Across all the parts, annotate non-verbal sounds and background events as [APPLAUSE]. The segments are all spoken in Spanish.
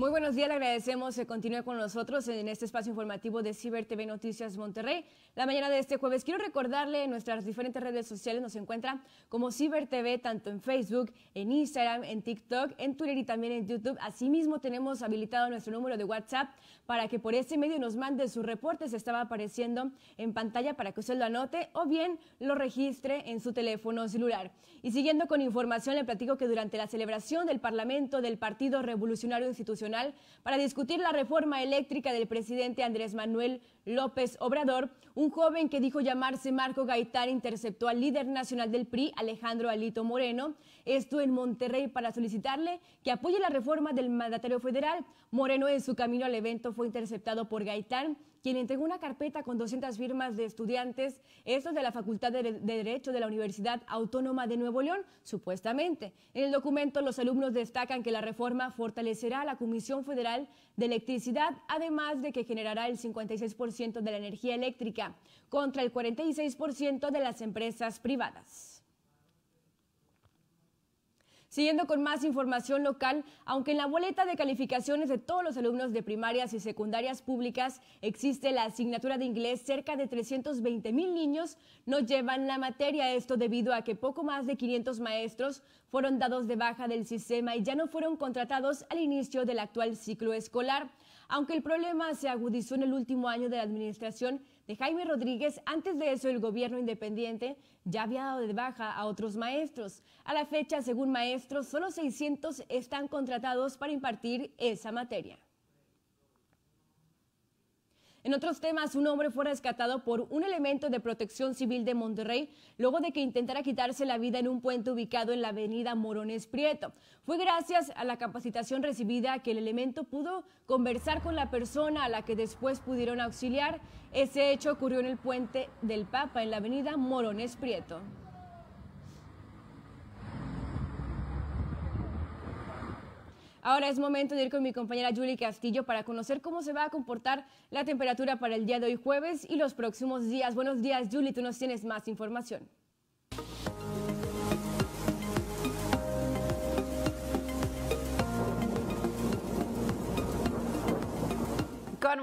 Muy buenos días, le agradecemos que continúe con nosotros en este espacio informativo de Ciber TV Noticias Monterrey. La mañana de este jueves quiero recordarle en nuestras diferentes redes sociales nos encuentra como Ciber TV tanto en Facebook, en Instagram, en TikTok, en Twitter y también en YouTube. Asimismo tenemos habilitado nuestro número de WhatsApp para que por ese medio nos mande sus reportes. Estaba apareciendo en pantalla para que usted lo anote o bien lo registre en su teléfono celular. Y siguiendo con información, le platico que durante la celebración del Parlamento del Partido Revolucionario Institucional para discutir la reforma eléctrica del presidente Andrés Manuel López Obrador, un joven que dijo llamarse Marco Gaitán interceptó al líder nacional del PRI, Alejandro Alito Moreno, esto en Monterrey para solicitarle que apoye la reforma del mandatario federal. Moreno en su camino al evento fue interceptado por Gaitán, quien entregó una carpeta con 200 firmas de estudiantes, estos de la Facultad de, Derecho de la Universidad Autónoma de Nuevo León, supuestamente. En el documento los alumnos destacan que la reforma fortalecerá a la Comisión Federal de Electricidad, además de que generará el 56% de la energía eléctrica contra el 46% de las empresas privadas. Siguiendo con más información local, aunque en la boleta de calificaciones de todos los alumnos de primarias y secundarias públicas existe la asignatura de inglés, cerca de 320 mil niños no llevan la materia. Esto debido a que poco más de 500 maestros fueron dados de baja del sistema y ya no fueron contratados al inicio del actual ciclo escolar. Aunque el problema se agudizó en el último año de la administración de Jaime Rodríguez, antes de eso el gobierno independiente ya había dado de baja a otros maestros. A la fecha, según maestros, solo 600 están contratados para impartir esa materia. En otros temas, un hombre fue rescatado por un elemento de protección civil de Monterrey luego de que intentara quitarse la vida en un puente ubicado en la avenida Morones Prieto. Fue gracias a la capacitación recibida que el elemento pudo conversar con la persona a la que después pudieron auxiliar. Ese hecho ocurrió en el puente del Papa en la avenida Morones Prieto. Ahora es momento de ir con mi compañera Julie Castillo para conocer cómo se va a comportar la temperatura para el día de hoy jueves y los próximos días. Buenos días, Julie, tú nos tienes más información.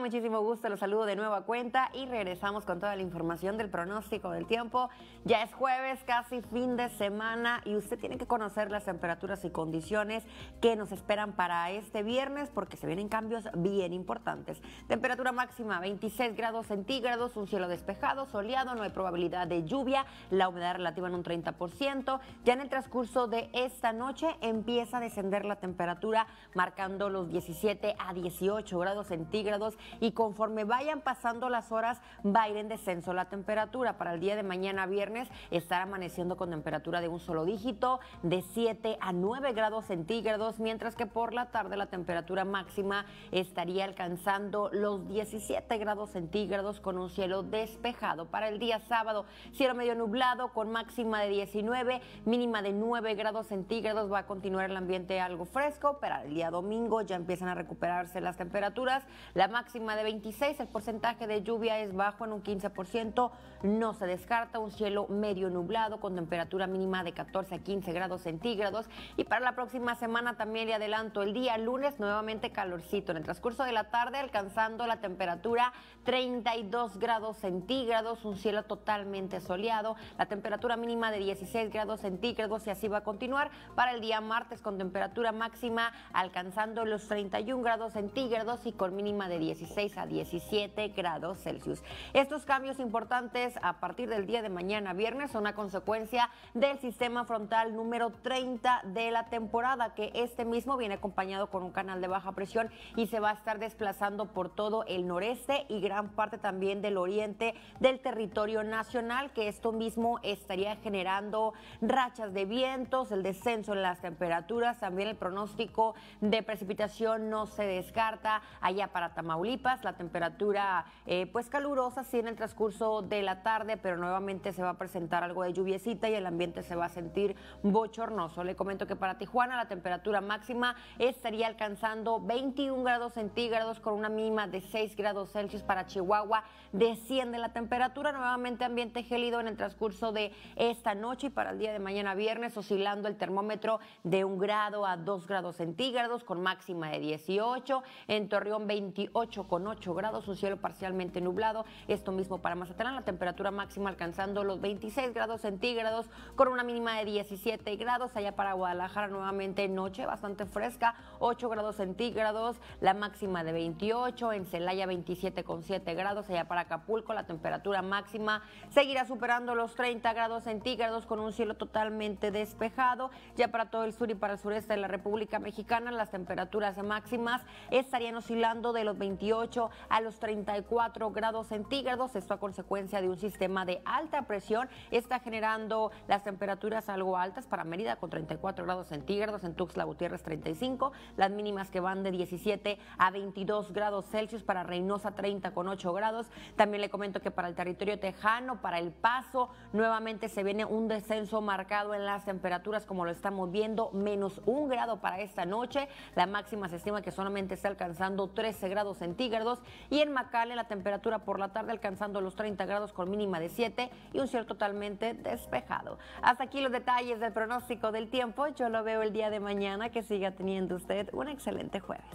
Muchísimo gusto los saludo de nueva cuenta y regresamos con toda la información del pronóstico del tiempo. Ya es jueves, casi fin de semana y usted tiene que conocer las temperaturas y condiciones que nos esperan para este viernes porque se vienen cambios bien importantes. Temperatura máxima 26 grados centígrados, un cielo despejado, soleado, no hay probabilidad de lluvia, la humedad relativa en un 30%. Ya en el transcurso de esta noche empieza a descender la temperatura marcando los 17 a 18 grados centígrados y conforme vayan pasando las horas va a ir en descenso la temperatura. Para el día de mañana viernes estará amaneciendo con temperatura de un solo dígito de 7 a 9 grados centígrados, mientras que por la tarde la temperatura máxima estaría alcanzando los 17 grados centígrados con un cielo despejado. Para el día sábado, cielo medio nublado con máxima de 19, mínima de 9 grados centígrados. Va a continuar el ambiente algo fresco, pero el día domingo ya empiezan a recuperarse las temperaturas. La máxima de 26, el porcentaje de lluvia es bajo en un 15%, no se descarta un cielo medio nublado con temperatura mínima de 14 a 15 grados centígrados. Y para la próxima semana también le adelanto el día lunes nuevamente calorcito. En el transcurso de la tarde alcanzando la temperatura 32 grados centígrados, un cielo totalmente soleado, la temperatura mínima de 16 grados centígrados y así va a continuar para el día martes con temperatura máxima alcanzando los 31 grados centígrados y con mínima de 16 a 17 grados Celsius. Estos cambios importantes a partir del día de mañana viernes son una consecuencia del sistema frontal número 30 de la temporada, que este mismo viene acompañado con un canal de baja presión y se va a estar desplazando por todo el noreste y gran parte también del oriente del territorio nacional, que esto mismo estaría generando rachas de vientos, el descenso en las temperaturas, también el pronóstico de precipitación no se descarta allá para Tamaulipas. La temperatura eh, pues calurosa sí en el transcurso de la tarde, pero nuevamente se va a presentar algo de lluviecita y el ambiente se va a sentir bochornoso. Le comento que para Tijuana la temperatura máxima estaría alcanzando 21 grados centígrados con una mínima de 6 grados Celsius para Chihuahua. Desciende la temperatura, nuevamente ambiente gélido en el transcurso de esta noche y para el día de mañana viernes oscilando el termómetro de un grado a 2 grados centígrados con máxima de 18. En Torreón 28 con 8 grados, un cielo parcialmente nublado. Esto mismo para Mazatlán, la temperatura máxima alcanzando los 26 grados centígrados con una mínima de 17 grados. Allá para Guadalajara nuevamente noche bastante fresca, 8 grados centígrados, la máxima de 28. En Celaya 27 con 7 grados. Allá para Acapulco la temperatura máxima seguirá superando los 30 grados centígrados con un cielo totalmente despejado. Ya para todo el sur y para el sureste de la República Mexicana las temperaturas máximas estarían oscilando de los 28 a los 34 grados centígrados. Esto a consecuencia de un sistema de alta presión está generando las temperaturas algo altas para Mérida con 34 grados centígrados, en Tuxtla Gutiérrez 35, las mínimas que van de 17 a 22 grados Celsius para Reynosa 30 con 8 grados. También le comento que para el territorio tejano, para El Paso, nuevamente se viene un descenso marcado en las temperaturas como lo estamos viendo, menos un grado para esta noche. La máxima se estima que solamente está alcanzando 13 grados centígrados y en Macale la temperatura por la tarde alcanzando los 30 grados con mínima de 7 y un cielo totalmente despejado. Hasta aquí los detalles del pronóstico del tiempo. Yo lo veo el día de mañana. Que siga teniendo usted un excelente jueves.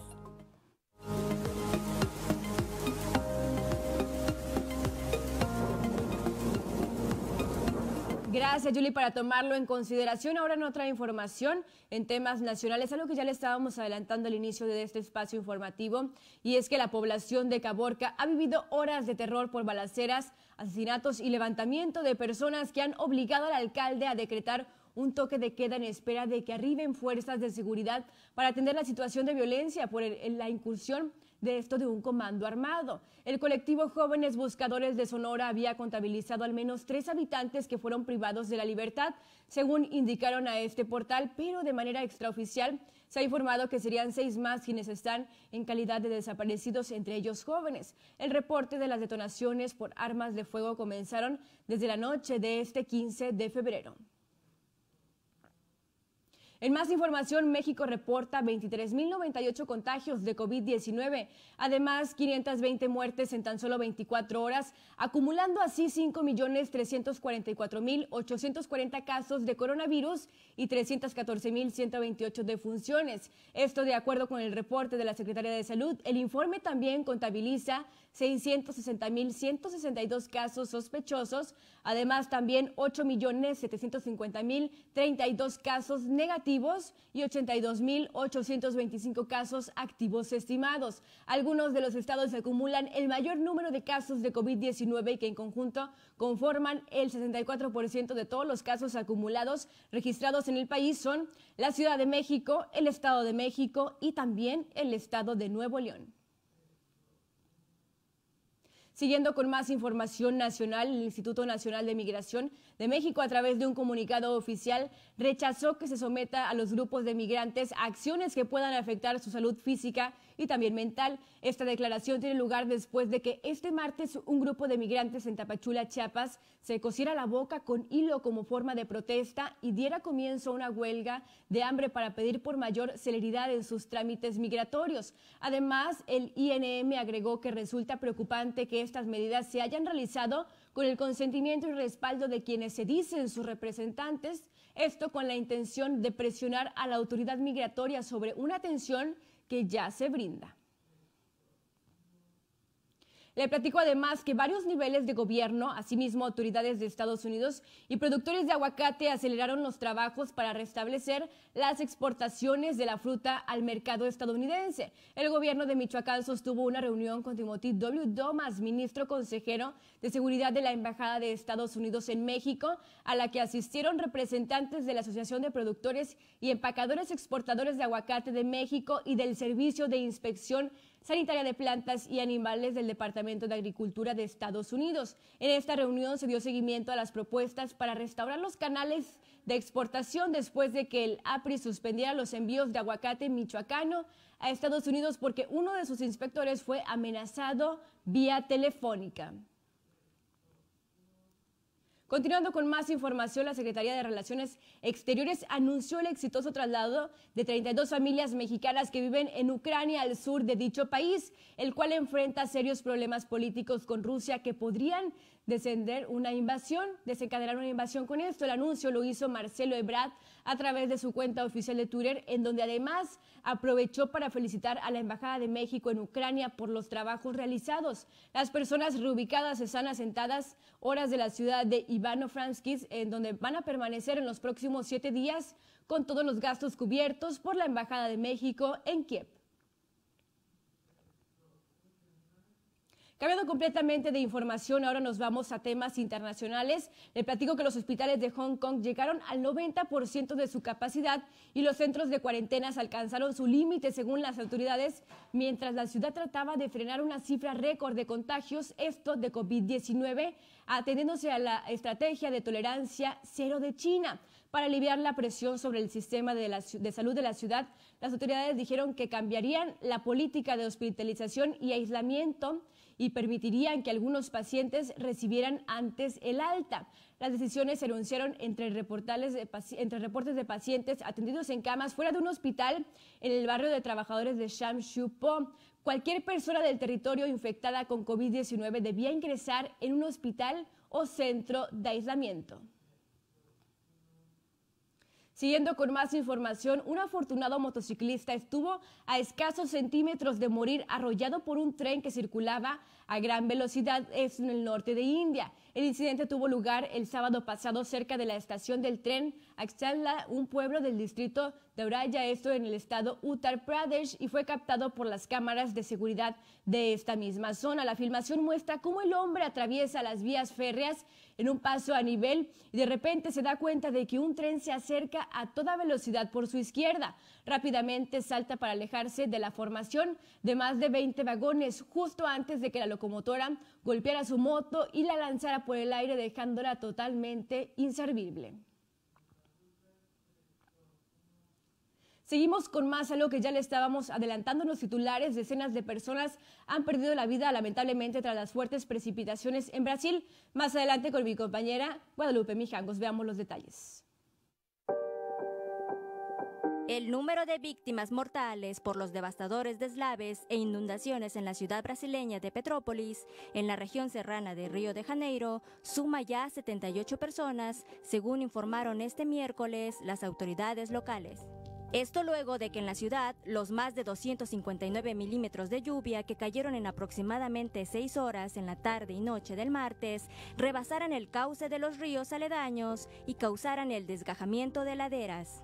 Gracias, Julie, para tomarlo en consideración. Ahora en otra información en temas nacionales, algo que ya le estábamos adelantando al inicio de este espacio informativo, y es que la población de Caborca ha vivido horas de terror por balaceras, asesinatos y levantamiento de personas que han obligado al alcalde a decretar un toque de queda en espera de que arriben fuerzas de seguridad para atender la situación de violencia por la incursión de esto de un comando armado. El colectivo Jóvenes Buscadores de Sonora había contabilizado al menos tres habitantes que fueron privados de la libertad, según indicaron a este portal, pero de manera extraoficial se ha informado que serían seis más quienes están en calidad de desaparecidos, entre ellos jóvenes. El reporte de las detonaciones por armas de fuego comenzaron desde la noche de este 15 de febrero. En más información, México reporta 23.098 contagios de COVID-19, además 520 muertes en tan solo 24 horas, acumulando así 5.344.840 casos de coronavirus y 314.128 defunciones. Esto de acuerdo con el reporte de la Secretaría de Salud. El informe también contabiliza 660.162 casos sospechosos, además también 8.750.032 casos negativos y 82.825 casos activos estimados. Algunos de los estados acumulan el mayor número de casos de COVID-19 y que en conjunto conforman el 64% de todos los casos acumulados registrados en el país son la Ciudad de México, el Estado de México y también el Estado de Nuevo León. Siguiendo con más información nacional, el Instituto Nacional de Migración de México, a través de un comunicado oficial, rechazó que se someta a los grupos de migrantes a acciones que puedan afectar su salud física y también mental. Esta declaración tiene lugar después de que este martes un grupo de migrantes en Tapachula, Chiapas, se cosiera la boca con hilo como forma de protesta y diera comienzo a una huelga de hambre para pedir por mayor celeridad en sus trámites migratorios. Además, el INM agregó que resulta preocupante que estas medidas se hayan realizado con el consentimiento y respaldo de quienes se dicen sus representantes, esto con la intención de presionar a la autoridad migratoria sobre una atención que ya se brinda. Le platico además que varios niveles de gobierno, asimismo autoridades de Estados Unidos y productores de aguacate aceleraron los trabajos para restablecer las exportaciones de la fruta al mercado estadounidense. El gobierno de Michoacán sostuvo una reunión con Timothy W. Domas, ministro consejero de Seguridad de la Embajada de Estados Unidos en México, a la que asistieron representantes de la Asociación de Productores y Empacadores Exportadores de Aguacate de México y del Servicio de Inspección sanitaria de plantas y animales del Departamento de Agricultura de Estados Unidos. En esta reunión se dio seguimiento a las propuestas para restaurar los canales de exportación después de que el APRI suspendiera los envíos de aguacate michoacano a Estados Unidos porque uno de sus inspectores fue amenazado vía telefónica. Continuando con más información, la Secretaría de Relaciones Exteriores anunció el exitoso traslado de 32 familias mexicanas que viven en Ucrania al sur de dicho país, el cual enfrenta serios problemas políticos con Rusia que podrían descender una invasión, desencadenar una invasión con esto. El anuncio lo hizo Marcelo Ebrard a través de su cuenta oficial de Twitter, en donde además aprovechó para felicitar a la Embajada de México en Ucrania por los trabajos realizados. Las personas reubicadas están asentadas horas de la ciudad de Ivano-Franskis, en donde van a permanecer en los próximos siete días con todos los gastos cubiertos por la Embajada de México en Kiev. Cambiando completamente de información, ahora nos vamos a temas internacionales. Le platico que los hospitales de Hong Kong llegaron al 90% de su capacidad y los centros de cuarentenas alcanzaron su límite según las autoridades, mientras la ciudad trataba de frenar una cifra récord de contagios, esto de COVID-19, atendiéndose a la estrategia de tolerancia cero de China. Para aliviar la presión sobre el sistema de, de salud de la ciudad, las autoridades dijeron que cambiarían la política de hospitalización y aislamiento y permitirían que algunos pacientes recibieran antes el alta. Las decisiones se anunciaron entre, entre reportes de pacientes atendidos en camas fuera de un hospital en el barrio de trabajadores de Shamshupo. Cualquier persona del territorio infectada con COVID-19 debía ingresar en un hospital o centro de aislamiento. Siguiendo con más información, un afortunado motociclista estuvo a escasos centímetros de morir arrollado por un tren que circulaba a gran velocidad en el norte de India. El incidente tuvo lugar el sábado pasado cerca de la estación del tren Axtala, un pueblo del distrito de Uraya, esto en el estado Uttar Pradesh, y fue captado por las cámaras de seguridad de esta misma zona. La filmación muestra cómo el hombre atraviesa las vías férreas en un paso a nivel y de repente se da cuenta de que un tren se acerca a toda velocidad por su izquierda. Rápidamente salta para alejarse de la formación de más de 20 vagones justo antes de que la locomotora golpeara su moto y la lanzara por el aire dejándola totalmente inservible. Seguimos con más algo que ya le estábamos adelantando en los titulares. Decenas de personas han perdido la vida lamentablemente tras las fuertes precipitaciones en Brasil. Más adelante con mi compañera Guadalupe Mijangos. Veamos los detalles. El número de víctimas mortales por los devastadores deslaves e inundaciones en la ciudad brasileña de Petrópolis, en la región serrana de Río de Janeiro, suma ya 78 personas, según informaron este miércoles las autoridades locales. Esto luego de que en la ciudad los más de 259 milímetros de lluvia que cayeron en aproximadamente seis horas en la tarde y noche del martes rebasaran el cauce de los ríos aledaños y causaran el desgajamiento de laderas.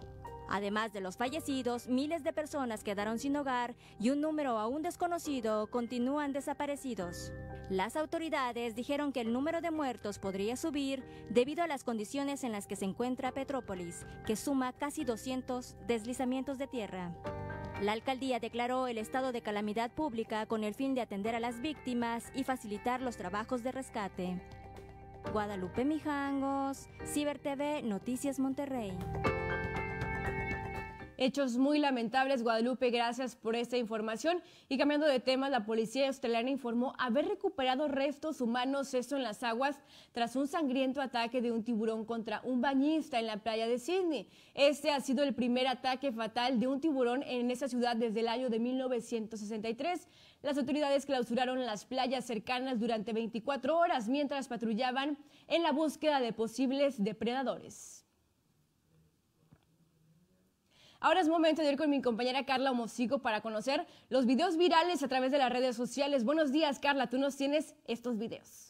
Además de los fallecidos, miles de personas quedaron sin hogar y un número aún desconocido continúan desaparecidos. Las autoridades dijeron que el número de muertos podría subir debido a las condiciones en las que se encuentra Petrópolis, que suma casi 200 deslizamientos de tierra. La alcaldía declaró el estado de calamidad pública con el fin de atender a las víctimas y facilitar los trabajos de rescate. Guadalupe Mijangos, Ciber TV, Noticias Monterrey. Hechos muy lamentables, Guadalupe, gracias por esta información. Y cambiando de tema, la policía australiana informó haber recuperado restos humanos, esto en las aguas, tras un sangriento ataque de un tiburón contra un bañista en la playa de Sydney. Este ha sido el primer ataque fatal de un tiburón en esa ciudad desde el año de 1963. Las autoridades clausuraron las playas cercanas durante 24 horas mientras patrullaban en la búsqueda de posibles depredadores. Ahora es momento de ir con mi compañera Carla Homocico para conocer los videos virales a través de las redes sociales. Buenos días, Carla, tú nos tienes estos videos.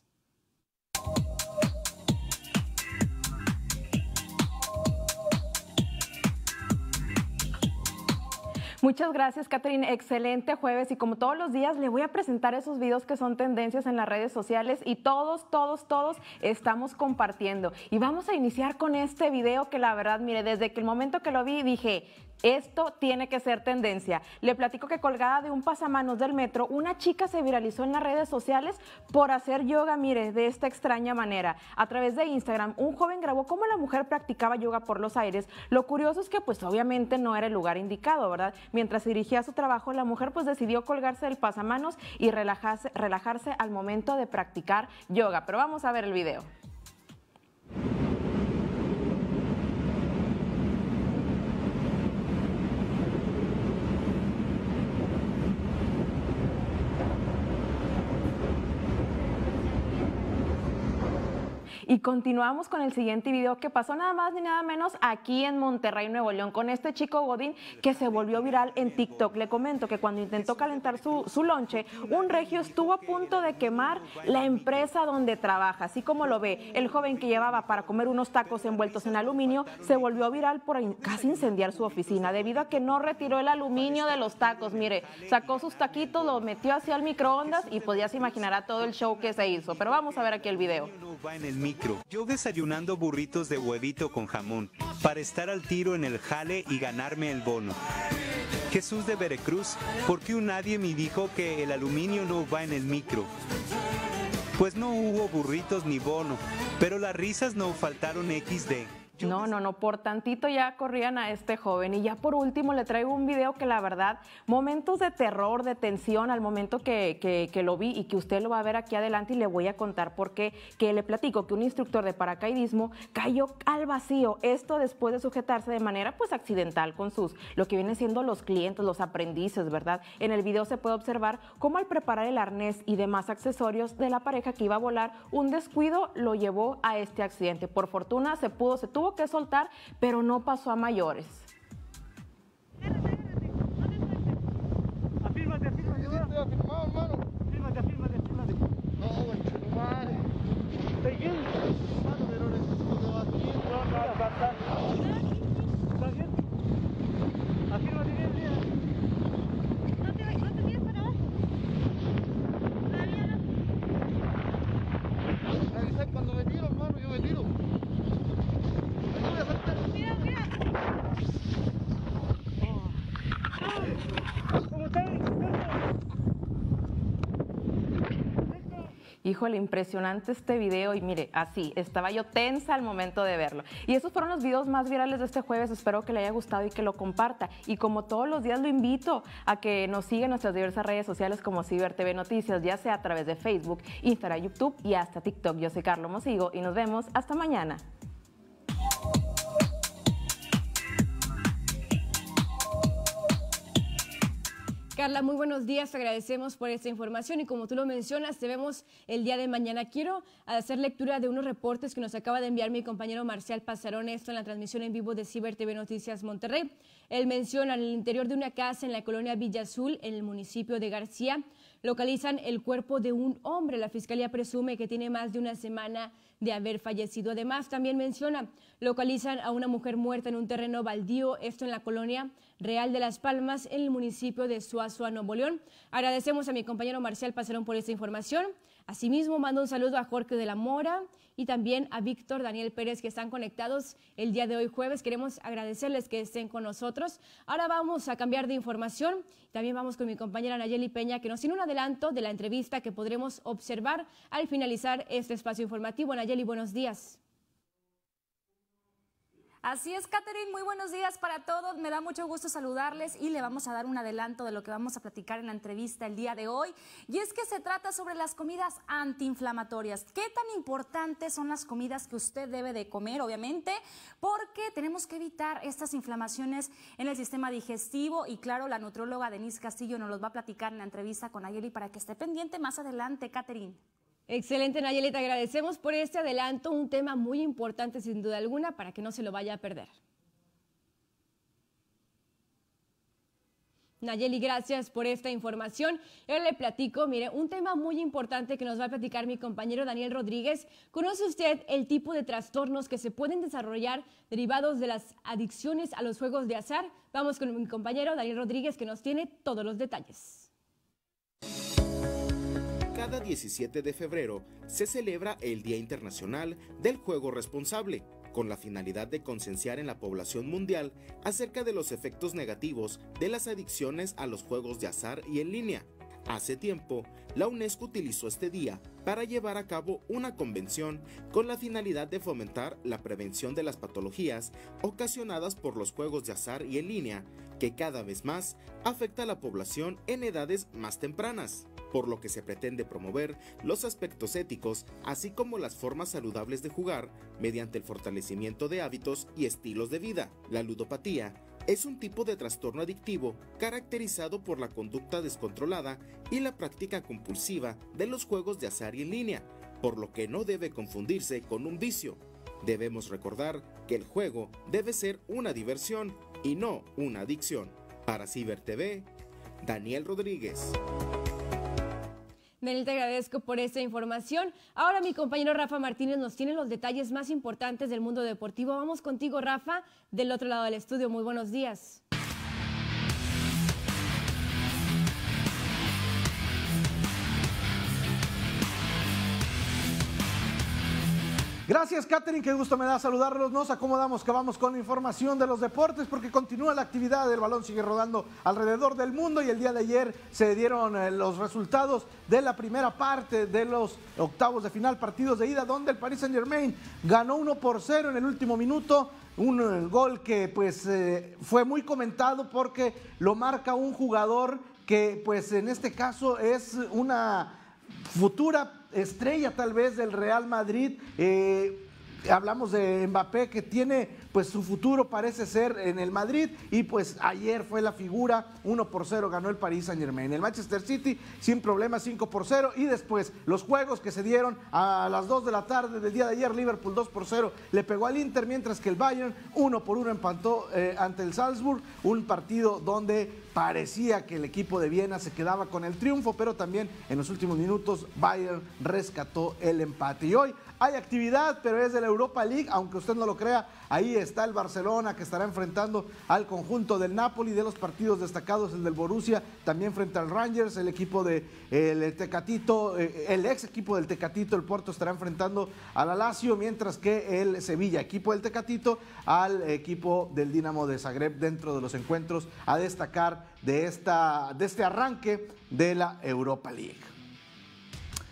Muchas gracias, Catherine. Excelente jueves y como todos los días le voy a presentar esos videos que son tendencias en las redes sociales y todos, todos, todos estamos compartiendo. Y vamos a iniciar con este video que la verdad, mire, desde que el momento que lo vi dije, esto tiene que ser tendencia. Le platico que colgada de un pasamanos del metro, una chica se viralizó en las redes sociales por hacer yoga, mire, de esta extraña manera. A través de Instagram, un joven grabó cómo la mujer practicaba yoga por los aires. Lo curioso es que pues obviamente no era el lugar indicado, ¿verdad? Mientras dirigía su trabajo, la mujer pues decidió colgarse del pasamanos y relajarse, relajarse al momento de practicar yoga. Pero vamos a ver el video. Y continuamos con el siguiente video que pasó nada más ni nada menos aquí en Monterrey, Nuevo León, con este chico Godín que se volvió viral en TikTok. Le comento que cuando intentó calentar su, su lonche, un regio estuvo a punto de quemar la empresa donde trabaja. Así como lo ve, el joven que llevaba para comer unos tacos envueltos en aluminio se volvió viral por casi incendiar su oficina debido a que no retiró el aluminio de los tacos. Mire, sacó sus taquitos, los metió hacia el microondas y podías imaginar a todo el show que se hizo. Pero vamos a ver aquí el video. Yo desayunando burritos de huevito con jamón, para estar al tiro en el jale y ganarme el bono. Jesús de Veracruz, ¿por qué un nadie me dijo que el aluminio no va en el micro? Pues no hubo burritos ni bono, pero las risas no faltaron XD. No, no, no, por tantito ya corrían a este joven. Y ya por último le traigo un video que la verdad, momentos de terror, de tensión al momento que, que, lo vi y que usted lo va a ver aquí adelante y le voy a contar por qué, que le platico que un instructor de paracaidismo cayó al vacío. Esto después de sujetarse de manera pues accidental con sus, lo que vienen siendo los clientes, los aprendices, ¿verdad? En el video se puede observar cómo al preparar el arnés y demás accesorios de la pareja que iba a volar, un descuido lo llevó a este accidente. Por fortuna se pudo, se tuvo que soltar, pero no pasó a mayores. Afírmate, afírmate. No, güey, madre. ¿Estoy bien? Hermano, pero necesito que vas bien. No, no, ¿Estás bien? Afírmate bien, bien. No te, no te tires para abajo. Todavía no. Avisar cuando me tiro, hermano, yo me tiro. Híjole, impresionante este video y mire, así, estaba yo tensa al momento de verlo. Y esos fueron los videos más virales de este jueves, espero que le haya gustado y que lo comparta. Y como todos los días lo invito a que nos siga en nuestras diversas redes sociales como Ciber TV Noticias, ya sea a través de Facebook, Instagram, YouTube y hasta TikTok. Yo soy Carlos Mosigo y nos vemos hasta mañana. Carla, muy buenos días, agradecemos por esta información y como tú lo mencionas, te vemos el día de mañana. Quiero hacer lectura de unos reportes que nos acaba de enviar mi compañero Marcial Pasarón, esto en la transmisión en vivo de Ciber TV Noticias Monterrey. Él menciona en el interior de una casa en la colonia Villa Azul, en el municipio de García, localizan el cuerpo de un hombre. La fiscalía presume que tiene más de una semana de haber fallecido. Además, también menciona, localizan a una mujer muerta en un terreno baldío, esto en la colonia Real de Las Palmas, en el municipio de Suazua, Nuevo León. Agradecemos a mi compañero Marcial Pasarón por esta información. Asimismo, mando un saludo a Jorge de la Mora y también a Víctor Daniel Pérez que están conectados el día de hoy jueves. Queremos agradecerles que estén con nosotros. Ahora vamos a cambiar de información. También vamos con mi compañera Nayeli Peña que nos tiene un adelanto de la entrevista que podremos observar al finalizar este espacio informativo. Nayeli, buenos días. Así es, Catherine, muy buenos días para todos. Me da mucho gusto saludarles y le vamos a dar un adelanto de lo que vamos a platicar en la entrevista el día de hoy. Y es que se trata sobre las comidas antiinflamatorias. ¿Qué tan importantes son las comidas que usted debe de comer, obviamente? Porque tenemos que evitar estas inflamaciones en el sistema digestivo y claro, la nutróloga Denise Castillo nos los va a platicar en la entrevista con Ayeli para que esté pendiente más adelante, Catherine. Excelente, Nayeli, te agradecemos por este adelanto, un tema muy importante sin duda alguna para que no se lo vaya a perder. Nayeli, gracias por esta información. Yo le platico, mire, un tema muy importante que nos va a platicar mi compañero Daniel Rodríguez. ¿Conoce usted el tipo de trastornos que se pueden desarrollar derivados de las adicciones a los juegos de azar? Vamos con mi compañero Daniel Rodríguez que nos tiene todos los detalles. Cada 17 de febrero se celebra el Día Internacional del Juego Responsable con la finalidad de concienciar en la población mundial acerca de los efectos negativos de las adicciones a los juegos de azar y en línea. Hace tiempo, la UNESCO utilizó este día para llevar a cabo una convención con la finalidad de fomentar la prevención de las patologías ocasionadas por los juegos de azar y en línea, que cada vez más afecta a la población en edades más tempranas por lo que se pretende promover los aspectos éticos, así como las formas saludables de jugar, mediante el fortalecimiento de hábitos y estilos de vida. La ludopatía es un tipo de trastorno adictivo caracterizado por la conducta descontrolada y la práctica compulsiva de los juegos de azar y en línea, por lo que no debe confundirse con un vicio. Debemos recordar que el juego debe ser una diversión y no una adicción. Para Ciber TV, Daniel Rodríguez. Daniel, te agradezco por esta información. Ahora mi compañero Rafa Martínez nos tiene los detalles más importantes del mundo deportivo. Vamos contigo, Rafa, del otro lado del estudio. Muy buenos días. Gracias, Catherine. Qué gusto me da saludarlos. Nos acomodamos que vamos con información de los deportes porque continúa la actividad del balón, sigue rodando alrededor del mundo y el día de ayer se dieron eh, los resultados de la primera parte de los octavos de final, partidos de ida, donde el Paris Saint Germain ganó 1 por 0 en el último minuto. Un eh, gol que pues eh, fue muy comentado porque lo marca un jugador que pues en este caso es una futura estrella tal vez del Real Madrid. Eh, hablamos de Mbappé que tiene pues su futuro parece ser en el Madrid y pues ayer fue la figura 1 por 0 ganó el Paris Saint Germain. El Manchester City sin problemas 5 por 0 y después los juegos que se dieron a las 2 de la tarde del día de ayer Liverpool 2 por 0 le pegó al Inter mientras que el Bayern 1 por 1 empató eh, ante el Salzburg un partido donde parecía que el equipo de Viena se quedaba con el triunfo pero también en los últimos minutos Bayern rescató el empate y hoy hay actividad, pero es de la Europa League, aunque usted no lo crea. Ahí está el Barcelona que estará enfrentando al conjunto del Napoli, de los partidos destacados, el del Borussia, también frente al Rangers, el equipo de el Tecatito, eh, el ex equipo del Tecatito, el Porto estará enfrentando al Alacio, mientras que el Sevilla, equipo del Tecatito, al equipo del Dinamo de Zagreb dentro de los encuentros a destacar de, esta, de este arranque de la Europa League.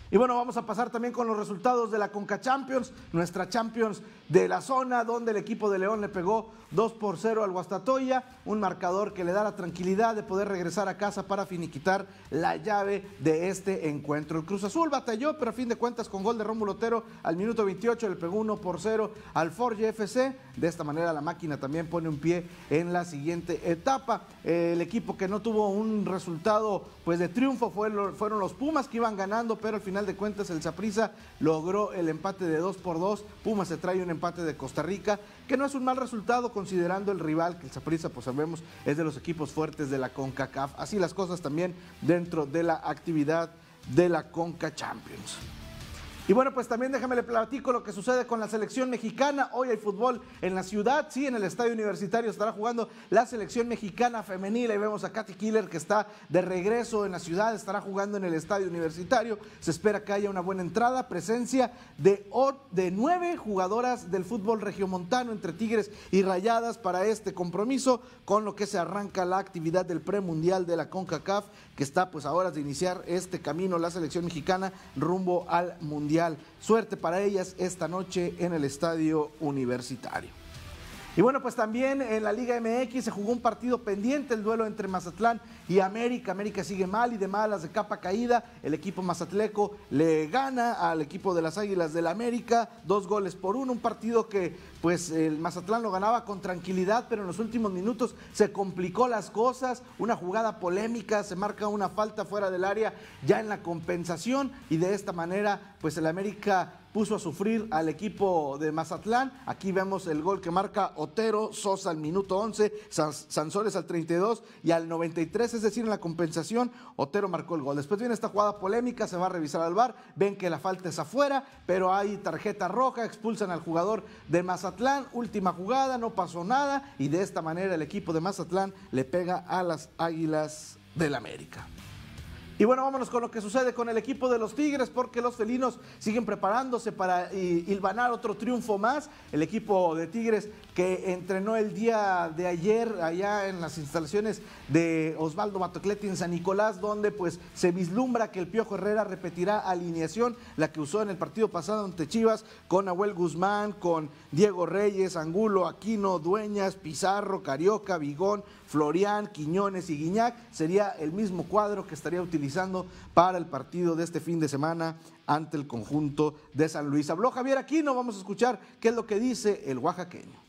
Y bueno, vamos a pasar también con los resultados de la Conca Champions, nuestra Champions de la zona, donde el equipo de León le pegó 2 por 0 al Guastatoya, un marcador que le da la tranquilidad de poder regresar a casa para finiquitar la llave de este encuentro. El Cruz Azul batalló, pero a fin de cuentas con gol de Rómulo Otero al minuto 28 le pegó 1 por 0 al Forge FC. De esta manera la máquina también pone un pie en la siguiente etapa. El equipo que no tuvo un resultado pues de triunfo fueron los Pumas que iban ganando, pero al final de cuentas el Saprissa logró el empate de 2 por 2. Pumas se trae un empate de Costa Rica, que no es un mal resultado considerando el rival, que el Saprissa, pues sabemos, es de los equipos fuertes de la CONCACAF. Así las cosas también dentro de la actividad de la CONCA Champions. Y bueno, pues también déjame le platico lo que sucede con la selección mexicana. Hoy hay fútbol en la ciudad, sí, en el estadio universitario estará jugando la selección mexicana femenil. Ahí vemos a Katy Killer que está de regreso en la ciudad, estará jugando en el estadio universitario. Se espera que haya una buena entrada, presencia de, de nueve jugadoras del fútbol regiomontano entre Tigres y Rayadas para este compromiso, con lo que se arranca la actividad del premundial de la CONCACAF, que está pues a horas de iniciar este camino la selección mexicana rumbo al mundial Suerte para ellas esta noche en el estadio universitario. Y bueno, pues también en la Liga MX se jugó un partido pendiente, el duelo entre Mazatlán y América. América sigue mal y de malas, de capa caída. El equipo mazatleco le gana al equipo de las Águilas del América, dos goles por uno. Un partido que pues el Mazatlán lo ganaba con tranquilidad, pero en los últimos minutos se complicó las cosas. Una jugada polémica, se marca una falta fuera del área ya en la compensación y de esta manera pues el América puso a sufrir al equipo de Mazatlán. Aquí vemos el gol que marca Otero, Sosa al minuto 11, Sanzoles al 32 y al 93 es decir, en la compensación, Otero marcó el gol. Después viene esta jugada polémica, se va a revisar al bar, ven que la falta es afuera, pero hay tarjeta roja, expulsan al jugador de Mazatlán, última jugada, no pasó nada y de esta manera el equipo de Mazatlán le pega a las Águilas del América. Y bueno, vámonos con lo que sucede con el equipo de los Tigres, porque los felinos siguen preparándose para hilvanar otro triunfo más. El equipo de Tigres que entrenó el día de ayer allá en las instalaciones de Osvaldo Batocletti en San Nicolás, donde pues se vislumbra que el Piojo Herrera repetirá alineación, la que usó en el partido pasado ante Chivas, con Nahuel Guzmán, con Diego Reyes, Angulo, Aquino, Dueñas, Pizarro, Carioca, Vigón, Florian, Quiñones y Guiñac. Sería el mismo cuadro que estaría utilizando para el partido de este fin de semana ante el conjunto de San Luis. Habló Javier Aquino, vamos a escuchar qué es lo que dice el oaxaqueño.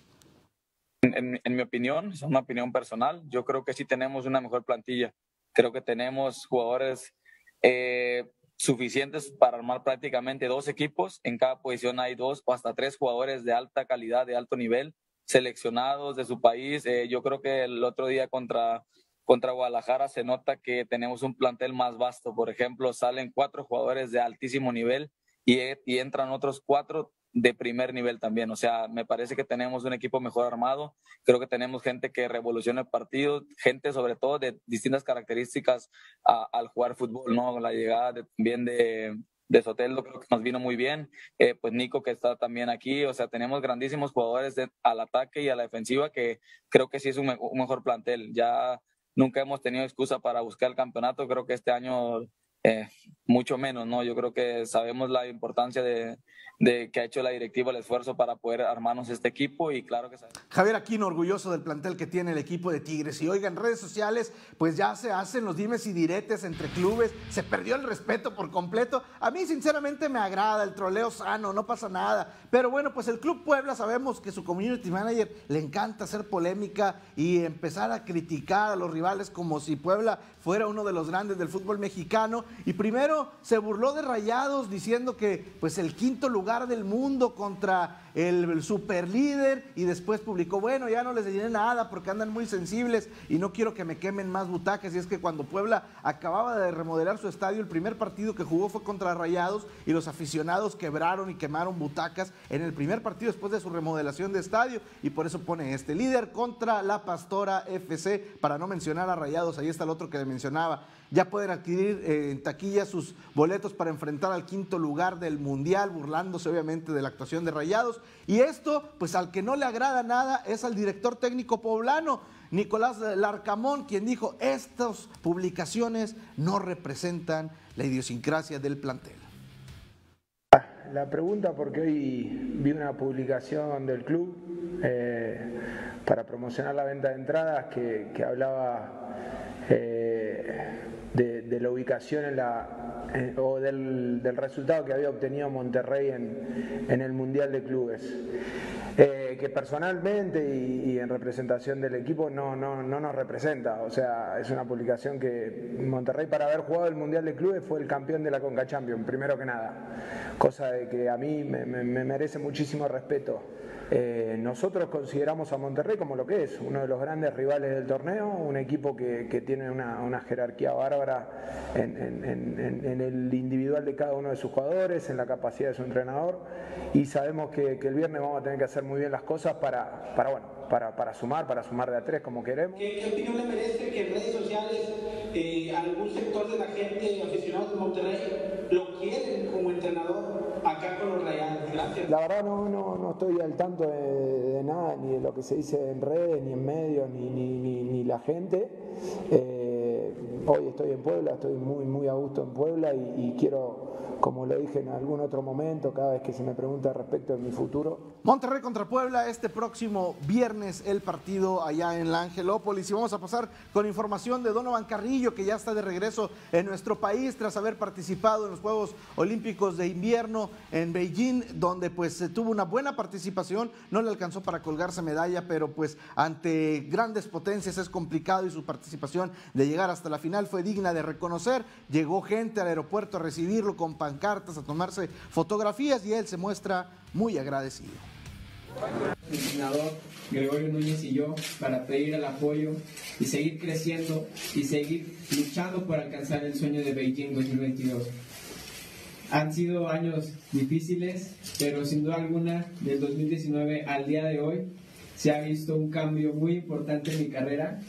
En, mi opinión, es una opinión personal, yo creo que sí tenemos una mejor plantilla. Creo que tenemos jugadores eh, suficientes para armar prácticamente dos equipos. En cada posición hay dos o hasta tres jugadores de alta calidad, de alto nivel seleccionados de su país. Eh, yo creo que el otro día contra, contra Guadalajara se nota que tenemos un plantel más vasto. Por ejemplo, salen cuatro jugadores de altísimo nivel y, y entran otros cuatro de primer nivel también. O sea, me parece que tenemos un equipo mejor armado. Creo que tenemos gente que revoluciona el partido, gente sobre todo de distintas características al jugar fútbol, ¿no? La llegada también de, de Soteldo creo que nos vino muy bien. Eh, pues Nico que está también aquí. O sea, tenemos grandísimos jugadores al ataque y a la defensiva que creo que sí es un, mejor plantel. Ya nunca hemos tenido excusa para buscar el campeonato. Creo que este año eh, mucho menos, ¿no? Yo creo que sabemos la importancia de, de que ha hecho la directiva el esfuerzo para poder armarnos este equipo y claro que Javier Aquino, orgulloso del plantel que tiene el equipo de Tigres. Y oigan, redes sociales, pues ya se hacen los dimes y diretes entre clubes, se perdió el respeto por completo. A mí sinceramente me agrada el troleo sano, no pasa nada. Pero bueno, pues el Club Puebla sabemos que su community manager le encanta hacer polémica y empezar a criticar a los rivales como si Puebla fuera uno de los grandes del fútbol mexicano. Y primero se burló de Rayados diciendo que pues el quinto lugar del mundo contra el, super líder y después publicó, bueno, ya no les diré nada porque andan muy sensibles y no quiero que me quemen más butacas. Y es que cuando Puebla acababa de remodelar su estadio, el primer partido que jugó fue contra Rayados y los aficionados quebraron y quemaron butacas en el primer partido después de su remodelación de estadio y por eso pone este líder contra la Pastora FC, para no mencionar a Rayados, ahí está el otro que le mencionaba ya pueden adquirir eh, en taquilla sus boletos para enfrentar al quinto lugar del Mundial, burlándose obviamente de la actuación de Rayados. Y esto, pues al que no le agrada nada es al director técnico poblano, Nicolás Larcamón, quien dijo, estas publicaciones no representan la idiosincrasia del plantel. La pregunta, porque hoy vi una publicación del club eh, para promocionar la venta de entradas que, hablaba... Eh, de, la ubicación en la, o del, resultado que había obtenido Monterrey en, el Mundial de Clubes. Eh, que personalmente y, en representación del equipo no, no, no, nos representa. O sea, es una publicación que Monterrey para haber jugado el Mundial de Clubes fue el campeón de la Conca Champions, primero que nada. Cosa de que a mí me merece muchísimo respeto. Eh, nosotros consideramos a Monterrey como lo que es, uno de los grandes rivales del torneo, un equipo que, tiene una, jerarquía bárbara en, el individual de cada uno de sus jugadores, en la capacidad de su entrenador y sabemos que, el viernes vamos a tener que hacer muy bien las cosas para, bueno, para, sumar, para sumar de a tres como queremos. ¿Qué, opinión le merece que en redes sociales eh, algún sector de la gente aficionados de Monterrey lo quieren como entrenador acá con. La verdad no, no, no estoy al tanto de, nada, ni de lo que se dice en redes, ni en medios, ni, ni, ni, la gente. Eh, hoy estoy en Puebla, estoy muy, muy a gusto en Puebla y quiero como lo dije en algún otro momento, cada vez que se me pregunta respecto de mi futuro. Monterrey contra Puebla, este próximo viernes el partido allá en la Angelópolis. Y vamos a pasar con información de Donovan Carrillo, que ya está de regreso en nuestro país tras haber participado en los Juegos Olímpicos de Invierno en Beijing, donde pues tuvo una buena participación. No le alcanzó para colgarse medalla, pero pues ante grandes potencias es complicado y su participación de llegar hasta la final fue digna de reconocer. Llegó gente al aeropuerto a recibirlo con cartas, a tomarse fotografías y él se muestra muy agradecido. entrenador Gregorio Núñez y yo para pedir el apoyo y seguir creciendo y seguir luchando por alcanzar el sueño de Beijing 2022. Han sido años difíciles, pero sin duda alguna, del 2019 al día de hoy, se ha visto un cambio muy importante en mi carrera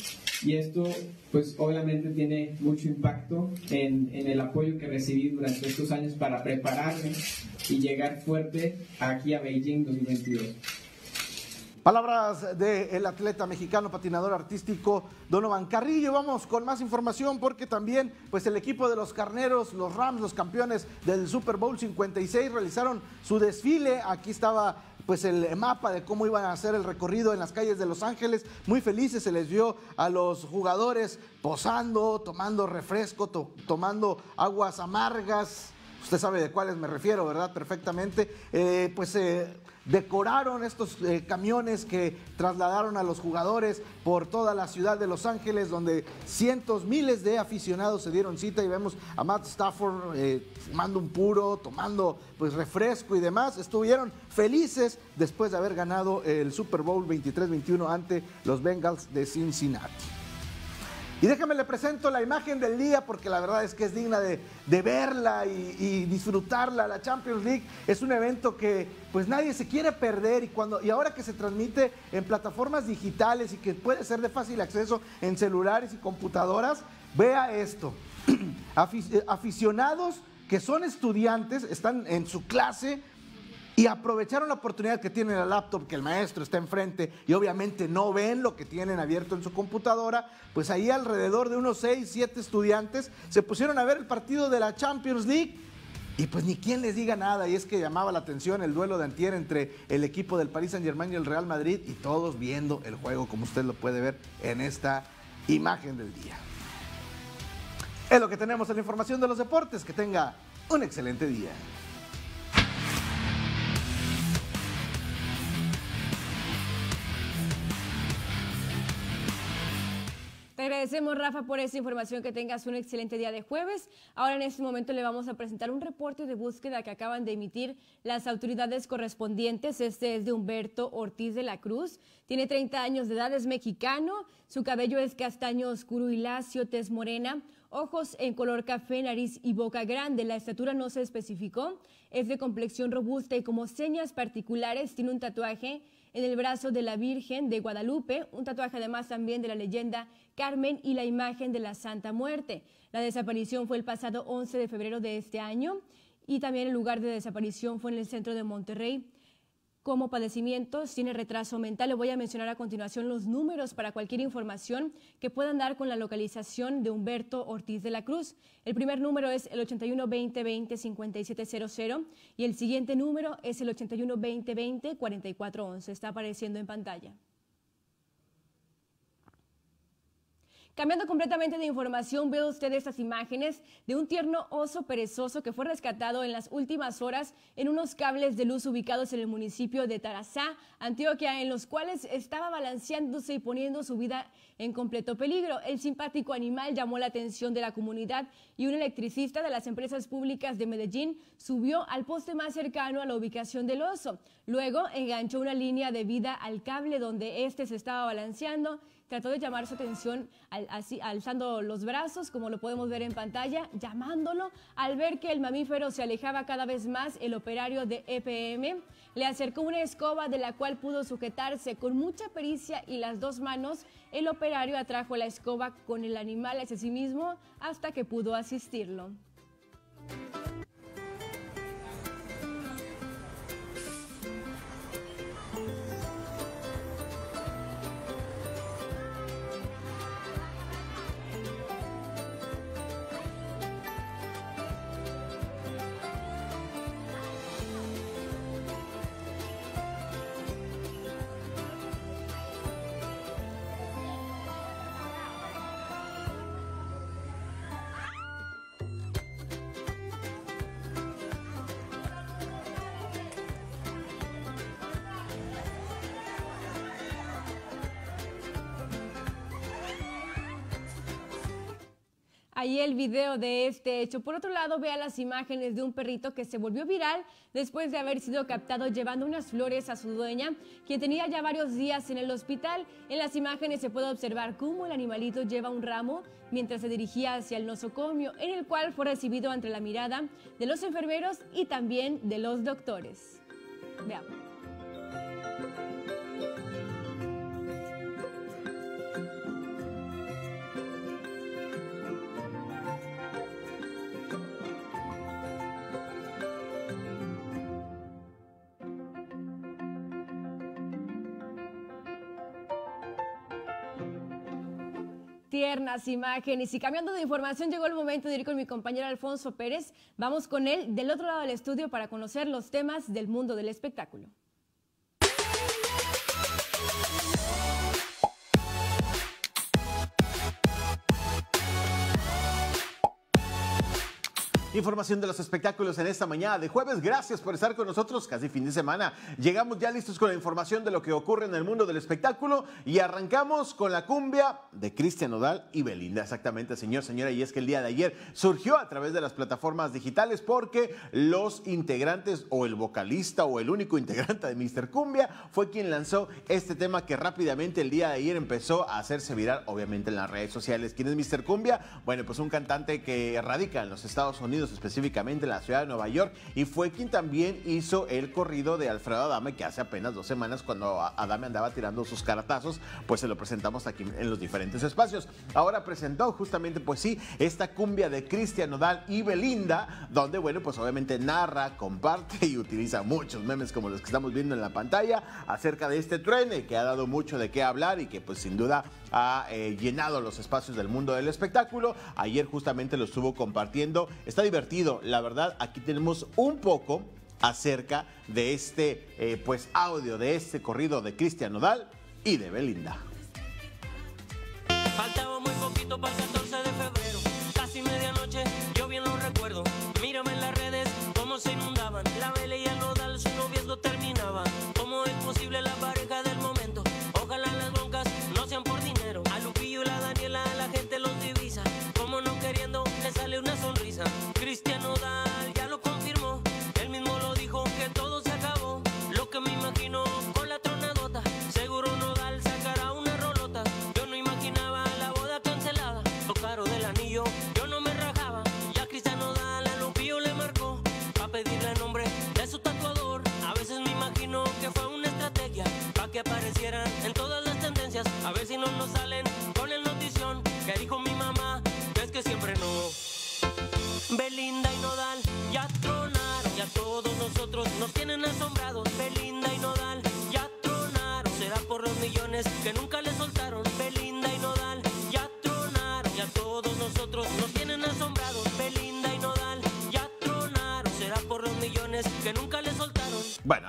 y esto pues obviamente tiene mucho impacto en, en, el apoyo que recibí durante estos años para prepararme y llegar fuerte aquí a Beijing 2022. Palabras del atleta mexicano patinador artístico Donovan Carrillo. Vamos con más información porque también pues el equipo de los carneros, los Rams, los campeones del Super Bowl 56 realizaron su desfile. Aquí estaba pues el mapa de cómo iban a hacer el recorrido en las calles de Los Ángeles. Muy felices se les vio a los jugadores posando, tomando refresco, to tomando aguas amargas. Usted sabe de cuáles me refiero, ¿verdad? Perfectamente. Eh, pues eh, decoraron estos eh, camiones que trasladaron a los jugadores por toda la ciudad de Los Ángeles, donde cientos, miles de aficionados se dieron cita y vemos a Matt Stafford eh, fumando un puro, tomando pues refresco y demás. Estuvieron felices después de haber ganado el Super Bowl 23-21 ante los Bengals de Cincinnati. Y déjame le presento la imagen del día porque la verdad es que es digna de, verla y, y, disfrutarla. La Champions League es un evento que pues nadie se quiere perder y, cuando, y ahora que se transmite en plataformas digitales y que puede ser de fácil acceso en celulares y computadoras, vea esto. [CLEARS THROAT] Aficionados que son estudiantes, están en su clase y aprovecharon la oportunidad que tienen la laptop, que el maestro está enfrente y obviamente no ven lo que tienen abierto en su computadora, pues ahí alrededor de unos 6, 7 estudiantes se pusieron a ver el partido de la Champions League y pues ni quien les diga nada, y es que llamaba la atención el duelo de antier entre el equipo del Paris Saint Germain y el Real Madrid y todos viendo el juego como usted lo puede ver en esta imagen del día. Es lo que tenemos en la información de los deportes, que tenga un excelente día. Agradecemos, Rafa, por esa información. Que tengas un excelente día de jueves. Ahora, en este momento, le vamos a presentar un reporte de búsqueda que acaban de emitir las autoridades correspondientes. Este es de Humberto Ortiz de la Cruz. Tiene 30 años de edad, es mexicano. Su cabello es castaño oscuro y lacio, tez morena. Ojos en color café, nariz y boca grande. La estatura no se especificó. Es de complexión robusta y como señas particulares tiene un tatuaje en el brazo de la Virgen de Guadalupe, un tatuaje además también de la leyenda Carmen y la imagen de la Santa Muerte. La desaparición fue el pasado 11 de febrero de este año y también el lugar de desaparición fue en el centro de Monterrey. Como padecimientos, tiene retraso mental. Le voy a mencionar a continuación los números para cualquier información que puedan dar con la localización de Humberto Ortiz de la Cruz. El primer número es el 81 20 20 5700 y el siguiente número es el 81 20 20 4411. Está apareciendo en pantalla. Cambiando completamente de información, veo usted estas imágenes de un tierno oso perezoso que fue rescatado en las últimas horas en unos cables de luz ubicados en el municipio de Tarazá, Antioquia, en los cuales estaba balanceándose y poniendo su vida en completo peligro. El simpático animal llamó la atención de la comunidad y un electricista de las empresas públicas de Medellín subió al poste más cercano a la ubicación del oso. Luego enganchó una línea de vida al cable donde éste se estaba balanceando trató de llamar su atención alzando los brazos, como lo podemos ver en pantalla, llamándolo. Al ver que el mamífero se alejaba cada vez más, el operario de EPM le acercó una escoba de la cual pudo sujetarse con mucha pericia y las dos manos. El operario atrajo la escoba con el animal hacia sí mismo hasta que pudo asistirlo. Ahí el video de este hecho. Por otro lado, vea las imágenes de un perrito que se volvió viral después de haber sido captado llevando unas flores a su dueña, quien tenía ya varios días en el hospital. En las imágenes se puede observar cómo el animalito lleva un ramo mientras se dirigía hacia el nosocomio, en el cual fue recibido ante la mirada de los enfermeros y también de los doctores. Veamos. Tiernas imágenes. Y cambiando de información, llegó el momento de ir con mi compañero Alfonso Pérez. Vamos con él del otro lado del estudio para conocer los temas del mundo del espectáculo. Información de los espectáculos en esta mañana de jueves. Gracias por estar con nosotros casi fin de semana. Llegamos ya listos con la información de lo que ocurre en el mundo del espectáculo y arrancamos con la cumbia de Cristian Nodal y Belinda. Exactamente, señor, señora. Y es que el día de ayer surgió a través de las plataformas digitales porque los integrantes o el vocalista o el único integrante de Mr. Cumbia fue quien lanzó este tema que rápidamente el día de ayer empezó a hacerse viral, obviamente en las redes sociales. ¿Quién es Mr. Cumbia? Bueno, pues un cantante que radica en los Estados Unidos específicamente en la ciudad de Nueva York, y fue quien también hizo el corrido de Alfredo Adame, que hace apenas dos semanas, cuando Adame andaba tirando sus caratazos, pues se lo presentamos aquí en los diferentes espacios. Ahora presentó justamente, pues sí, esta cumbia de Cristian Nodal y Belinda, donde, bueno, pues obviamente narra, comparte y utiliza muchos memes como los que estamos viendo en la pantalla acerca de este tren que ha dado mucho de qué hablar y que pues sin duda ha eh, llenado los espacios del mundo del espectáculo. Ayer justamente lo estuvo compartiendo. Está divertido, la verdad. Aquí tenemos un poco acerca de este eh, pues audio de este corrido de Cristian Nodal y de Belinda. Faltaba muy poquito para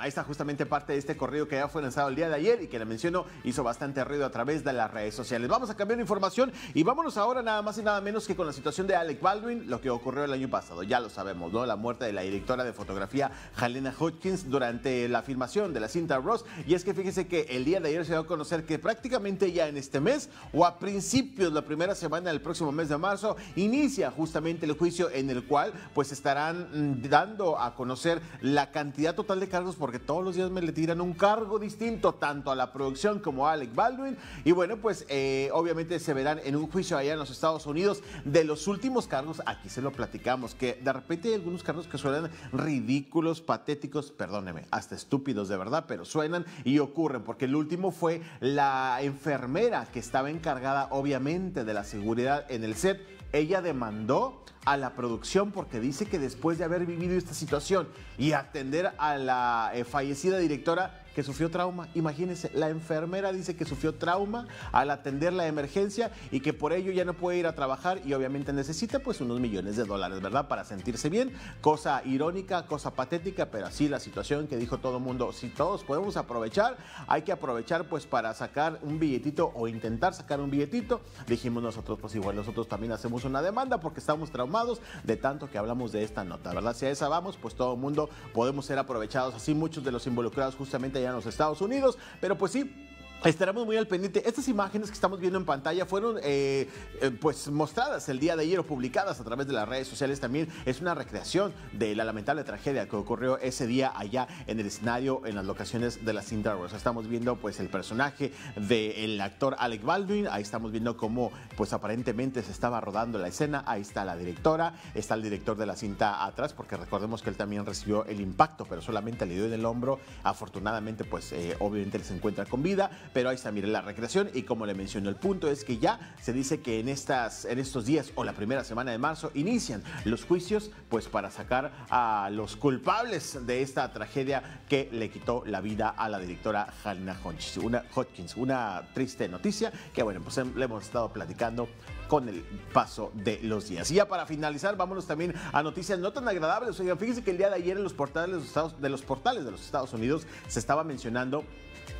ahí está justamente parte de este corrido que ya fue lanzado el día de ayer y que le menciono hizo bastante ruido a través de las redes sociales. Vamos a cambiar de información y vámonos ahora nada más y nada menos que con la situación de Alec Baldwin, lo que ocurrió el año pasado. Ya lo sabemos, ¿no? La muerte de la directora de fotografía Helena Hodgkins durante la filmación de la cinta Ross. Y es que fíjese que el día de ayer se dio a conocer que prácticamente ya en este mes o a principios, la primera semana del próximo mes de marzo, inicia justamente el juicio en el cual pues estarán mm, dando a conocer la cantidad total de cargos porque todos los días me le tiran un cargo distinto tanto a la producción como a Alec Baldwin. Y bueno pues eh, obviamente se verán en un juicio allá en los Estados Unidos de los últimos cargos. Aquí se lo platicamos que de repente hay algunos cargos que suenan ridículos patéticos perdóneme hasta estúpidos de verdad pero suenan y ocurren porque el último fue la enfermera que estaba encargada obviamente de la seguridad en el set ella demandó a la producción porque dice que después de haber vivido esta situación y atender a la eh, fallecida directora que sufrió trauma, imagínense, la enfermera dice que sufrió trauma al atender la emergencia y que por ello ya no puede ir a trabajar y obviamente necesita pues unos millones de dólares, ¿verdad? Para sentirse bien, cosa irónica, cosa patética, pero así la situación que dijo todo el mundo, si todos podemos aprovechar, hay que aprovechar pues para sacar un billetito o intentar sacar un billetito, dijimos nosotros pues igual nosotros también hacemos una demanda porque estamos traumados de tanto que hablamos de esta nota, ¿verdad? Si a esa vamos, pues todo el mundo podemos ser aprovechados, así muchos de los involucrados justamente allá en los Estados Unidos, pero pues sí, Estaremos muy al pendiente. Estas imágenes que estamos viendo en pantalla fueron eh, eh, pues mostradas el día de ayer o publicadas a través de las redes sociales también. Es una recreación de la lamentable tragedia que ocurrió ese día allá en el escenario en las locaciones de la Cinta Rosa. Estamos viendo pues el personaje del actor Alec Baldwin. Ahí estamos viendo cómo pues aparentemente se estaba rodando la escena. Ahí está la directora, está el director de la cinta atrás porque recordemos que él también recibió el impacto pero solamente le dio en el hombro. Afortunadamente pues eh, obviamente él se encuentra con vida pero ahí está, mire, la recreación y como le mencionó, el punto es que ya se dice que en, estas, en estos días o la primera semana de marzo inician los juicios pues para sacar a los culpables de esta tragedia que le quitó la vida a la directora Halina Hodgkins. Una, Hodgkins, una triste noticia que bueno, pues le hemos estado platicando con el paso de los días. Y ya para finalizar, vámonos también a noticias no tan agradables. Oigan, fíjense que el día de ayer en los portales de los portales de los Estados Unidos se estaba mencionando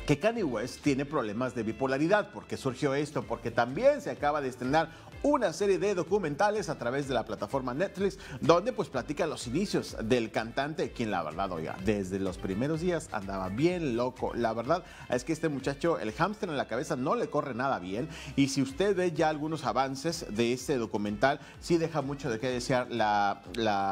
que Kanye West tiene problemas de bipolaridad. ¿Por qué surgió esto? Porque también se acaba de estrenar una serie de documentales a través de la plataforma Netflix, donde pues platica los inicios del cantante, quien la verdad, oiga, desde los primeros días andaba bien loco. La verdad es que este muchacho, el hámster en la cabeza no le corre nada bien. Y si usted ve ya algunos avances de este documental, sí deja mucho de qué desear la,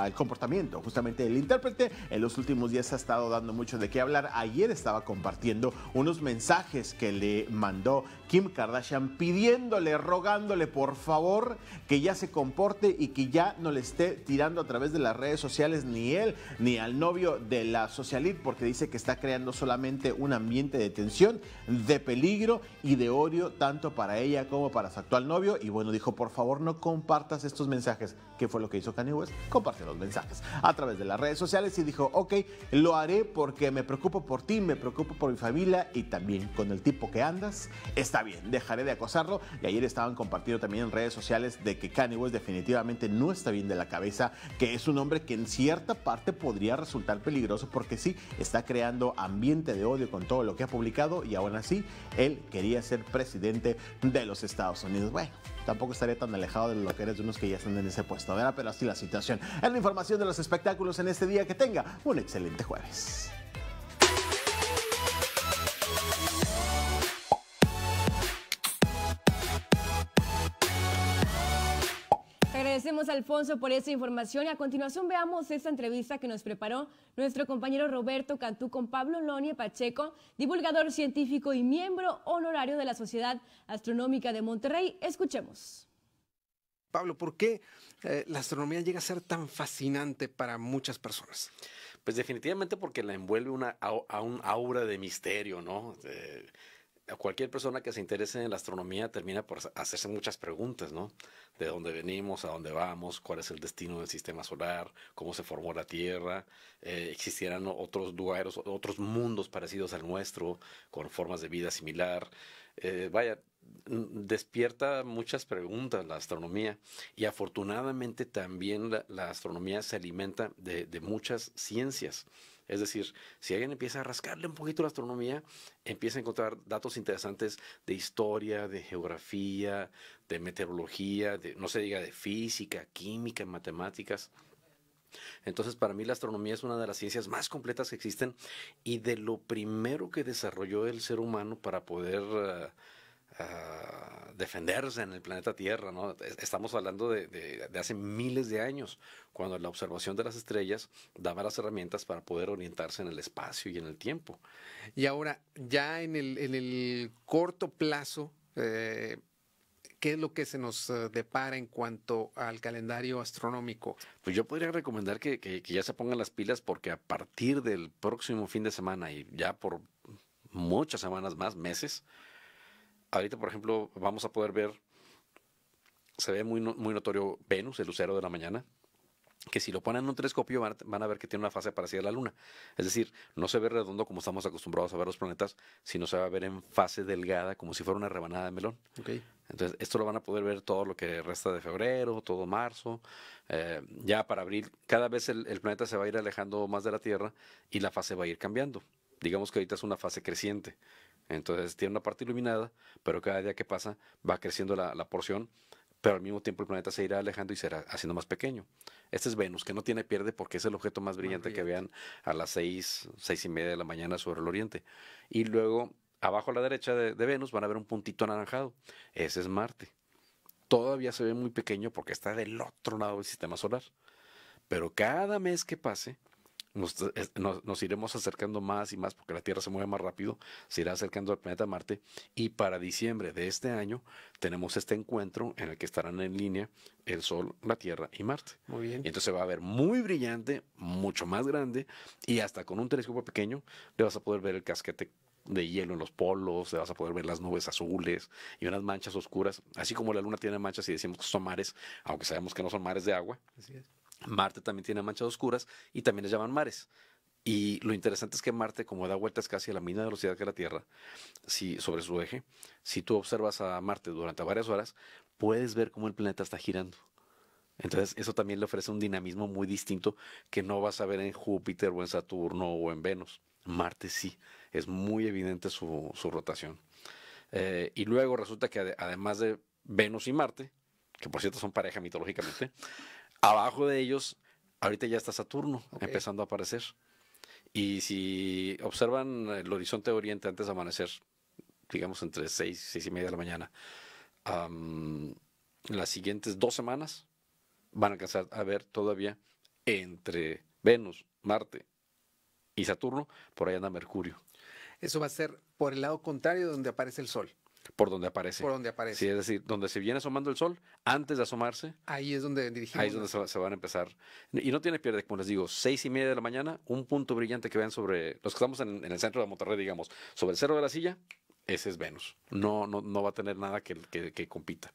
el comportamiento. Justamente el intérprete en los últimos días ha estado dando mucho de qué hablar. Ayer estaba compartiendo unos mensajes que le mandó Kim Kardashian pidiéndole, rogándole por favor que ya se comporte y que ya no le esté tirando a través de las redes sociales ni él ni al novio de la socialite porque dice que está creando solamente un ambiente de tensión, de peligro y de odio tanto para ella como para su actual novio y bueno, dijo por favor no compartas estos mensajes. ¿Qué fue lo que hizo Kanye West? Comparte los mensajes a través de las redes sociales y dijo, ok, lo haré porque me preocupo por ti, me preocupo por mi familia y también con el tipo que andas. Está bien, dejaré de acosarlo. Y ayer estaban compartiendo también en redes sociales de que Kanye West definitivamente no está bien de la cabeza, que es un hombre que en cierta parte podría resultar peligroso porque sí, está creando ambiente de odio con todo lo que ha publicado y aún así él quería ser presidente de los Estados Unidos. Bueno, tampoco estaría tan alejado de lo que eres de unos que ya están en ese puesto, ¿verdad? Pero así la situación. Es la información de los espectáculos en este día. Que tenga un excelente jueves. Agradecemos a Alfonso por esta información y a continuación veamos esta entrevista que nos preparó nuestro compañero Roberto Cantú con Pablo Lonie Pacheco, divulgador científico y miembro honorario de la Sociedad Astronómica de Monterrey. Escuchemos. Pablo, ¿por qué eh, la astronomía llega a ser tan fascinante para muchas personas? Pues definitivamente porque la envuelve una, a, un aura de misterio, ¿no? Eh, cualquier persona que se interese en la astronomía termina por hacerse muchas preguntas, ¿no? De dónde venimos, a dónde vamos, cuál es el destino del sistema solar, cómo se formó la Tierra, eh, existieran otros lugares, otros mundos parecidos al nuestro, con formas de vida similar. Eh, vaya, despierta muchas preguntas la astronomía y afortunadamente también la, astronomía se alimenta de, de muchas ciencias. Es decir, si alguien empieza a rascarle un poquito la astronomía, empieza a encontrar datos interesantes de historia, de geografía, de meteorología, de, no se diga de física, química, matemáticas. Entonces, para mí la astronomía es una de las ciencias más completas que existen y de lo primero que desarrolló el ser humano para poder... Uh, defenderse en el planeta Tierra. ¿no? Estamos hablando de, hace miles de años, cuando la observación de las estrellas daba las herramientas para poder orientarse en el espacio y en el tiempo. Y ahora, ya en el, en el corto plazo, eh, ¿qué es lo que se nos eh, depara en cuanto al calendario astronómico? Pues yo podría recomendar que, que ya se pongan las pilas porque a partir del próximo fin de semana y ya por muchas semanas más, meses, ahorita, por ejemplo, vamos a poder ver, se ve muy, muy notorio Venus, el lucero de la mañana, que si lo ponen en un telescopio van, a ver que tiene una fase parecida a la Luna. Es decir, no se ve redondo como estamos acostumbrados a ver los planetas, sino se va a ver en fase delgada, como si fuera una rebanada de melón. Entonces, esto lo van a poder ver todo lo que resta de febrero, todo marzo. Eh, ya para abril, cada vez el, el planeta se va a ir alejando más de la Tierra y la fase va a ir cambiando. Digamos que ahorita es una fase creciente. Entonces tiene una parte iluminada, pero cada día que pasa va creciendo la, porción, pero al mismo tiempo el planeta se irá alejando y será haciendo más pequeño. Este es Venus, que no tiene pierde porque es el objeto más brillante, que vean a las seis, seis y media de la mañana sobre el oriente. Y luego abajo a la derecha de, de Venus van a ver un puntito anaranjado. Ese es Marte. Todavía se ve muy pequeño porque está del otro lado del sistema solar. Pero cada mes que pase, nos, nos- nos iremos acercando más y más porque la Tierra se mueve más rápido, se irá acercando al planeta Marte y para diciembre de este año tenemos este encuentro en el que estarán en línea el Sol, la Tierra y Marte. Muy bien. Y entonces se va a ver muy brillante, mucho más grande y hasta con un telescopio pequeño le vas a poder ver el casquete de hielo en los polos, le vas a poder ver las nubes azules y unas manchas oscuras, así como la luna tiene manchas y decimos que son mares, aunque sabemos que no son mares de agua. Así es. Marte también tiene manchas oscuras y también les llaman mares. Y lo interesante es que Marte, como da vueltas casi a la misma velocidad que la Tierra, si, sobre su eje, si tú observas a Marte durante varias horas, puedes ver cómo el planeta está girando. Entonces, eso también le ofrece un dinamismo muy distinto que no vas a ver en Júpiter o en Saturno o en Venus. Marte sí, es muy evidente su, rotación. Eh, y luego resulta que ade- además de Venus y Marte, que por cierto son pareja mitológicamente, abajo de ellos ahorita ya está Saturno empezando a aparecer. Y si observan el horizonte oriente antes de amanecer, digamos entre 6 y 6 y media de la mañana, am, las siguientes dos semanas van a alcanzar a ver todavía entre Venus, Marte y Saturno, por ahí anda Mercurio. Eso va a ser por el lado contrario de donde aparece el Sol. Por donde aparece. Por donde aparece. Sí, es decir, donde se viene asomando el sol, antes de asomarse, Ahí es donde dirigimos. ahí es donde se, se van a empezar. Y no tiene pierde, como les digo, seis y media de la mañana, un punto brillante que vean sobre, los que estamos en, en el centro de Monterrey, digamos, sobre el cerro de la silla, ese es Venus. No, no, no va a tener nada que, que- que compita.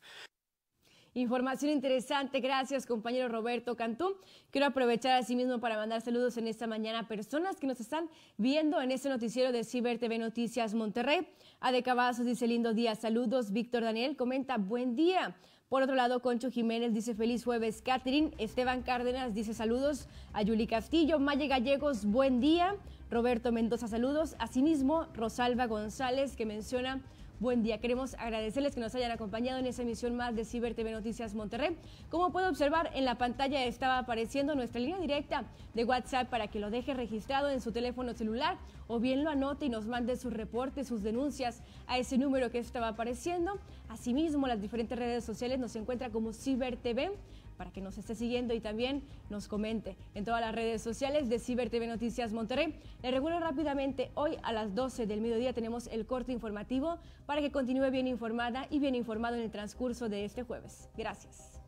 Información interesante, gracias compañero Roberto Cantú. Quiero aprovechar asimismo para mandar saludos en esta mañana a personas que nos están viendo en este noticiero de Ciber TV Noticias Monterrey. Ade Cavazos dice lindo día, saludos. Víctor Daniel comenta buen día. Por otro lado, Concho Jiménez dice feliz jueves. Catherine Esteban Cárdenas dice saludos a Yuli Castillo. Maye Gallegos, buen día. Roberto Mendoza, saludos. Asimismo, Rosalba González que menciona Buen día, queremos agradecerles que nos hayan acompañado en esta emisión más de Ciber TV Noticias Monterrey. Como puede observar, en la pantalla estaba apareciendo nuestra línea directa de WhatsApp para que lo deje registrado en su teléfono celular o bien lo anote y nos mande sus reportes, sus denuncias a ese número que estaba apareciendo. Asimismo, las diferentes redes sociales nos encuentra como Ciber TV para que nos esté siguiendo y también nos comente en todas las redes sociales de Ciber TV Noticias Monterrey. Le recuerdo rápidamente, hoy a las 12 del mediodía tenemos el corte informativo para que continúe bien informada y bien informado en el transcurso de este jueves. Gracias.